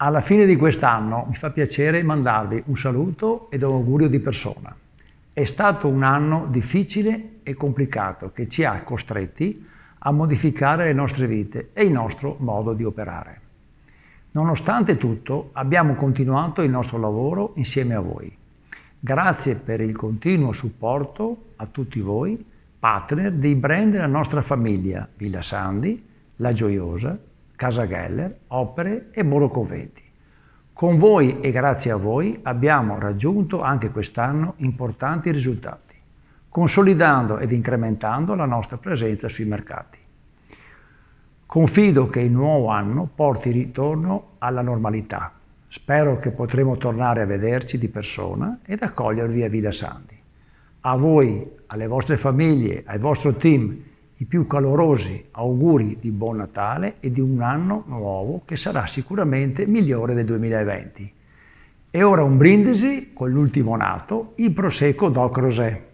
Alla fine di quest'anno mi fa piacere mandarvi un saluto ed un augurio di persona. È stato un anno difficile e complicato che ci ha costretti a modificare le nostre vite e il nostro modo di operare. Nonostante tutto abbiamo continuato il nostro lavoro insieme a voi. Grazie per il continuo supporto a tutti voi, partner dei brand della nostra famiglia Villa Sandi, La Gioiosa, Casa Geller, Opere e Moro Conventi. Con voi e grazie a voi abbiamo raggiunto anche quest'anno importanti risultati, consolidando ed incrementando la nostra presenza sui mercati. Confido che il nuovo anno porti ritorno alla normalità. Spero che potremo tornare a vederci di persona ed accogliervi a Villa Sandi. A voi, alle vostre famiglie, al vostro team i più calorosi auguri di buon Natale e di un anno nuovo che sarà sicuramente migliore del 2020. E ora un brindisi con l'ultimo nato, il Prosecco Doc Rosé.